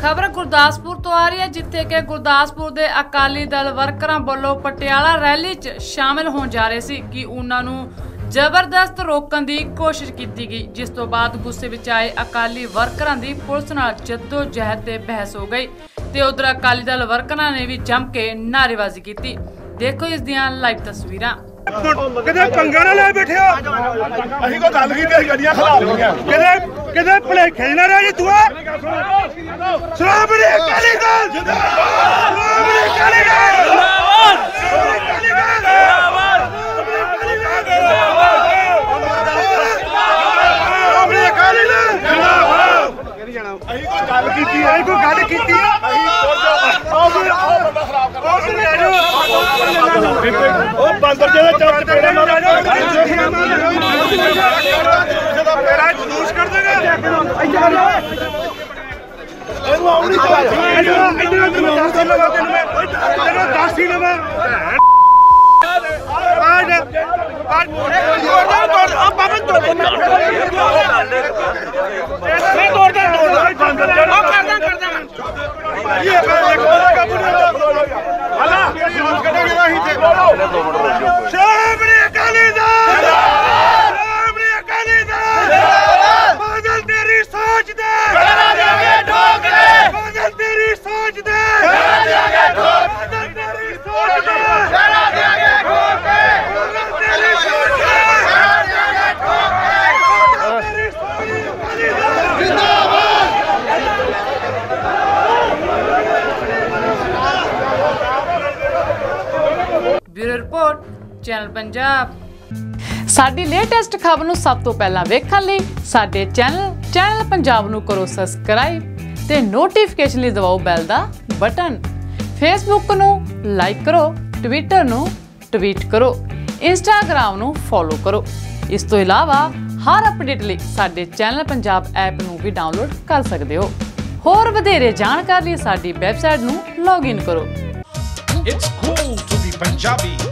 ਖਬਰ ਗੁਰਦਾਸਪੁਰ ਤੋਂ ਆ ਰਹੀ ਹੈ, ਜਿੱਥੇ ਕਿ ਗੁਰਦਾਸਪੁਰ ਦੇ ਅਕਾਲੀ ਦਲ ਵਰਕਰਾਂ ਵੱਲੋਂ ਪਟਿਆਲਾ ਰੈਲੀ 'ਚ ਸ਼ਾਮਿਲ ਹੋਣ ਜਾ ਰਹੇ ਸੀ ਕਿ ਉਹਨਾਂ ਨੂੰ ਜ਼ਬਰਦਸਤ ਰੋਕਣ ਦੀ ਕੋਸ਼ਿਸ਼ ਕੀਤੀ ਗਈ, ਜਿਸ ਤੋਂ ਬਾਅਦ ਗੁੱਸੇ ਵਿੱਚ ਆਏ ਅਕਾਲੀ ਵਰਕਰਾਂ ਦੀ ਪੁਲਿਸ ਨਾਲ ਜੱਦੋ ਤੇ ਬਹਿਸ ਹੋ ਗਈ ਤੇ ਉਧਰ ਅਕਾਲੀ ਦਲ ਵਰਕਰਾਂ ਨੇ ਵੀ ਜੰਮ ਕੇ ਨਾਅਰੇਬਾਜ਼ੀ ਕੀਤੀ। ਦੇਖੋ ਇਸ ਦੀਆਂ ਲਾਈਵ ਤਸਵੀਰਾਂ। ਕਿਤੇ ਪੰਗਾ ਨਾ ਲੈ ਬੈਠਿਆ ਅਸੀਂ ਕੋਈ ਗੱਲ ਕੀਤੀ ਗੱਡੀਆਂ ਖਲਾ ਲਈਆਂ ਕਿਤੇ ਕਿਤੇ ਭਲੇਖੇ ਨਾ ਰਹਿ ਜੀ ਤੂੰ। ਸ਼੍ਰੋਮਣੀ ਅਕਾਲੀ ਦਲ! ਜਿੰਦਾਬਾਦ ਸ਼੍ਰੋਮਣੀ ਅਕਾਲੀ ਦਲ! ਜਿੰਦਾਬਾਦ ਸ਼੍ਰੋਮਣੀ ਅਕਾਲੀ ਦਲ! ਜਿੰਦਾਬਾਦ ਸ਼੍ਰੋਮਣੀ ਅਕਾਲੀ ਦਲ! ਜਿੰਦਾਬਾਦ ਅਸੀਂ ਕੋਈ ਗੱਲ ਕੀਤੀ ਆਈ ਕੋਈ ਗੱਲ ਕੀਤੀ ਆ ਉਹ ਬੰਦਾ ਖਰਾਬ ਕਰ ਉਸ ਲੈ ਜਾਓ ਉਹ ਬਾਂਦਰ ਜਿਹੜੇ ਚੌਕ ਤੇ ਪੇੜੇ ਮਾਰ ਜਿਹਦਾ ਪੈਰਾ ਜਲੂਸ ਕਰ ਦੇਗਾ ਇਹਨੂੰ ਆਉਣੀ ਚਾਹੀਦੀ ਇਹਨੂੰ ਇਹਨੂੰ ਤੈਨੂੰ ਦੱਸ ਹੀ ਲਵਾ ਤੈਨੂੰ ਮੈਂ ਤੈਨੂੰ ਦੱਸ ਹੀ ਲਵਾ ਆਜ ਆਜ ਤੋੜਦਾ ਤੋੜ Bureau report channel Punjab. ਸਾਡੀ ਲੇਟੈਸਟ ਖਬਰ ਨੂੰ ਸਭ ਤੋਂ ਪਹਿਲਾਂ ਵੇਖਣ ਲਈ ਸਾਡੇ ਚੈਨਲ ਚੈਨਲ ਪੰਜਾਬ ਨੂੰ ਕਰੋ ਸਬਸਕ੍ਰਾਈਬ ਤੇ ਨੋਟੀਫਿਕੇਸ਼ਨ ਲਈ ਦਬਾਓ ਬੈਲ ਦਾ ਬਟਨ। ਫੇਸਬੁੱਕ ਨੂੰ ਲਾਈਕ ਕਰੋ ਟਵਿੱਟਰ ਨੂੰ ਟਵੀਟ ਕਰੋ ਇੰਸਟਾਗ੍ਰam ਨੂੰ ਫੋਲੋ ਕਰੋ। ਇਸ ਤੋਂ ਇਲਾਵਾ ਹਰ ਅਪਡੇਟ ਲਈ ਸਾਡੇ ਚੈਨਲ ਪੰਜਾਬ ਐਪ ਨੂੰ ਵੀ ਡਾਊਨਲੋਡ ਕਰ ਸਕਦੇ ਹੋ। ਹੋਰ ਵਧੇਰੇ ਜਾਣਕਾਰੀ ਲਈ ਸਾਡੀ ਵੈਬਸਾਈਟ ਨੂੰ ਲੌਗਇਨ ਕਰੋ। Punjabi.